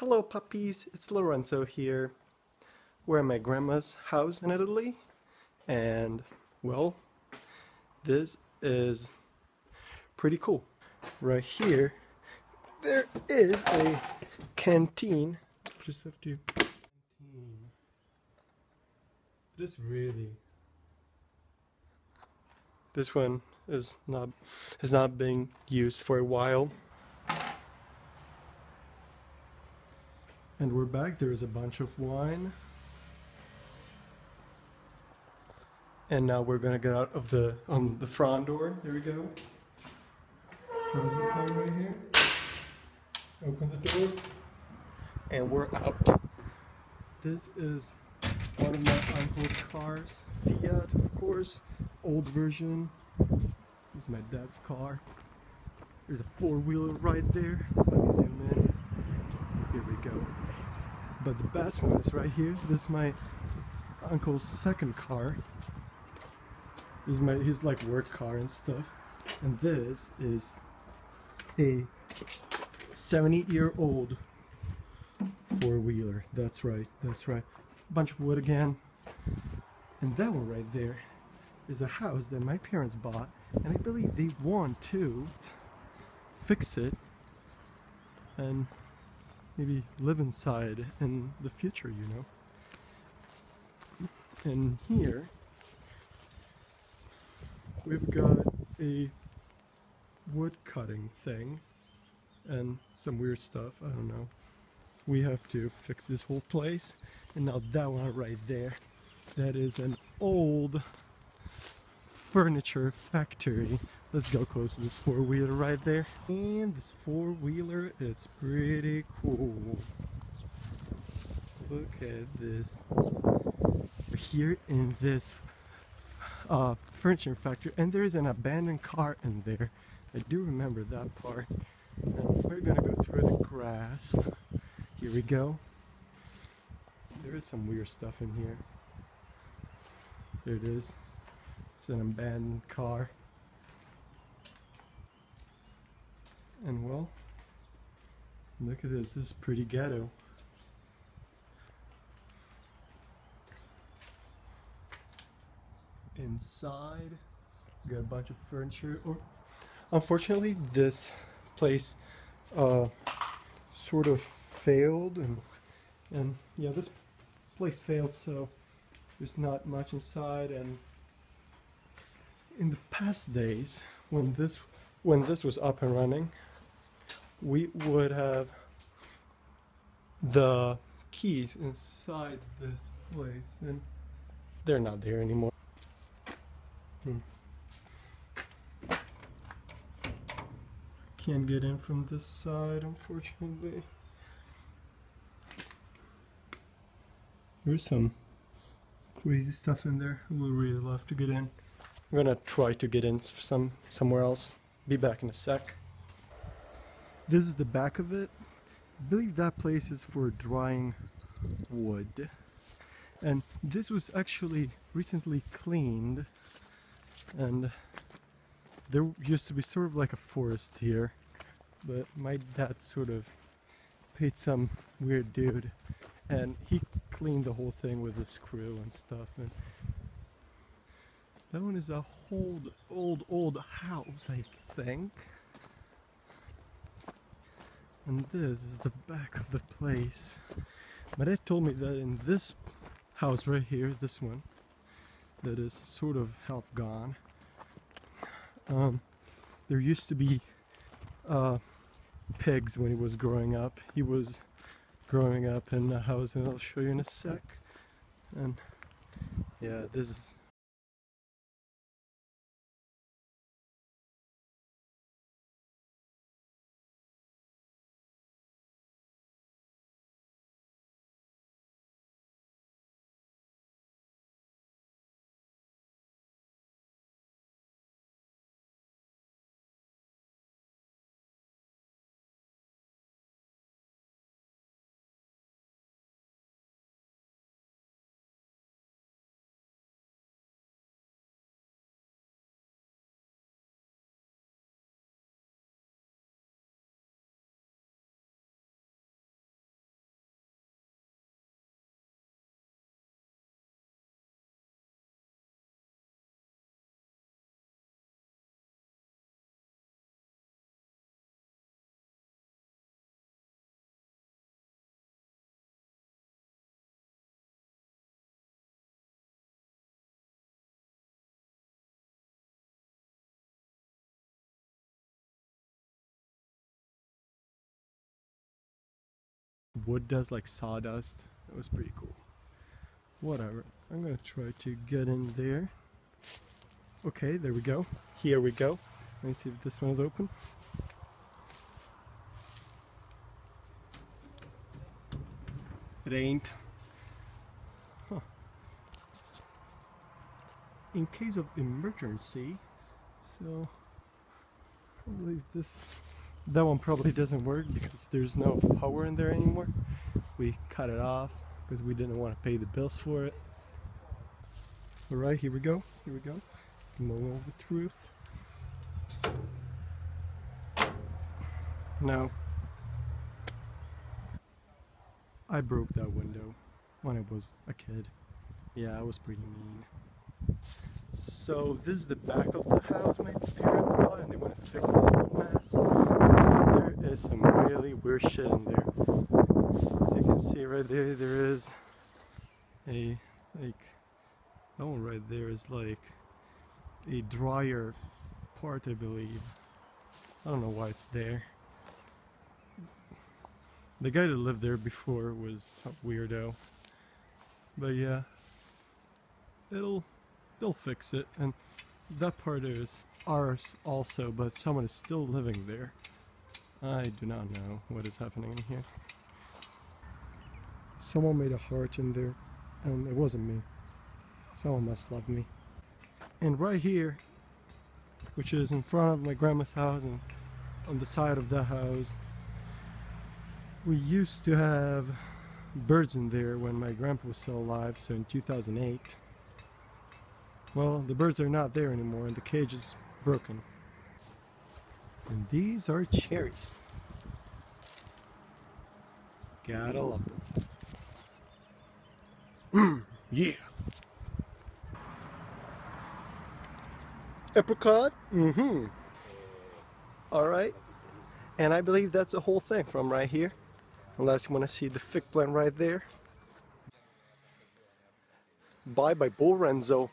Hello puppies, it's Lorenzo here. We're at my grandma's house in Italy and well, this is pretty cool. Right here, there is a canteen. Just have to. This really this one is not has not been used for a while. And we're back. There is a bunch of wine. And now we're gonna get out of the on the front door. There we go. Close the thing right here. Open the door. And we're out. This is one of my uncle's cars. Fiat, of course. Old version. This is my dad's car. There's a four-wheeler right there. Let me zoom in. Here we go. But the best one is right here. This is my uncle's second car. This is my his like work car and stuff. And this is a 70 year old four wheeler. That's right, that's right. Bunch of wood again. And that one right there is a house that my parents bought, and I believe they want to fix it and maybe live inside in the future, you know. And here we've got a wood cutting thing and some weird stuff, I don't know. We have to fix this whole place. And now that one right there, that is an old furniture factory. Let's go close to this four-wheeler right there. And this four-wheeler, it's pretty cool. Look at this. We're here in this uh, furniture factory and there's an abandoned car in there. I do remember that part. And we're gonna go through the grass. Here we go. There is some weird stuff in here. There it is. It's an abandoned car. And well, look at this. This is pretty ghetto. Inside, got a bunch of furniture. Or, unfortunately, this place uh, sort of failed, and and yeah, this place failed. So there's not much inside, and in the past days when this when this was up and running we would have the keys inside this place and they're not there anymore hmm. can't get in from this side unfortunately there's some crazy stuff in there we would really love to get in I'm gonna try to get in some somewhere else. Be back in a sec. This is the back of it. I believe that place is for drying wood. And this was actually recently cleaned. And there used to be sort of like a forest here. But my dad sort of paid some weird dude. And he cleaned the whole thing with a screw and stuff. And that one is a old, old, old house, I think. And this is the back of the place. My dad told me that in this house right here, this one, that is sort of half gone, um, there used to be uh, pigs when he was growing up. He was growing up in a house, and I'll show you in a sec. And yeah, this is wood does, like sawdust. That was pretty cool. Whatever. I'm gonna try to get in there. Okay, there we go. Here we go. Let me see if this one is open. It ain't. Huh. In case of emergency, so I believe this that one probably doesn't work because there's no power in there anymore. We cut it off because we didn't want to pay the bills for it. Alright, here we go. Here we go. Moment of the truth. Now, I broke that window when I was a kid. Yeah, I was pretty mean. So this is the back of the house my parents bought and they want to fix this whole mess. There is some really weird shit in there. As you can see right there, there is a, like, that one right there is like a dryer part, I believe. I don't know why it's there. The guy that lived there before was a weirdo. But yeah, it'll they'll fix it and that part is ours also, but someone is still living there. I do not know what is happening in here. Someone made a heart in there and it wasn't me. Someone must love me. And right here, which is in front of my grandma's house and on the side of the house, we used to have birds in there when my grandpa was still alive, so in 2008. Well, the birds are not there anymore and the cage is broken. And these are cherries. Gotta love them. Mmm, yeah. Apricot? Mm-hmm. Alright. And I believe that's the whole thing from right here. Unless you want to see the fig plant right there. Bye bye, Boarenzo.